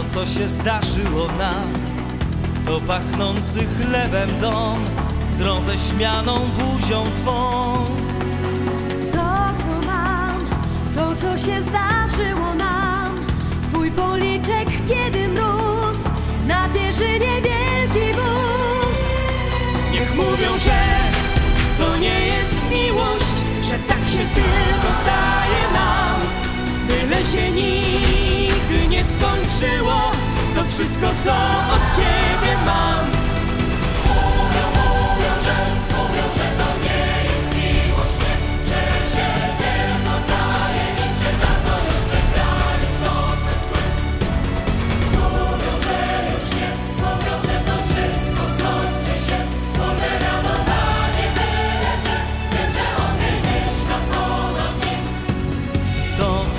co się zdarzyło nam To pachnący chlebem dom Z roześmianą buzią twą To, co mam, to, co się zdarzyło nam. Twój policzek, kiedy mróz, na pierzynie wielki wóz. Niech mówią, że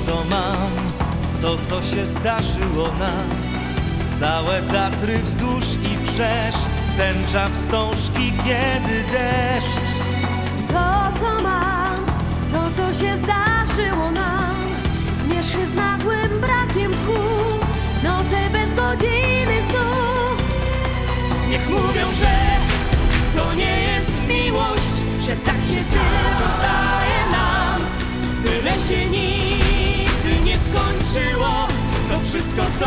co mam, to, co się zdarzyło nam Całe Tatry wzdłuż i wszerz Tęcza wstążki, kiedy deszcz To, co mam, to, co się zdarzyło nam. Zmierzchy z nagłym brakiem tchu, noce bez godziny snu. Niech mówią, że to nie jest miłość Że tak się tylko wszystko, co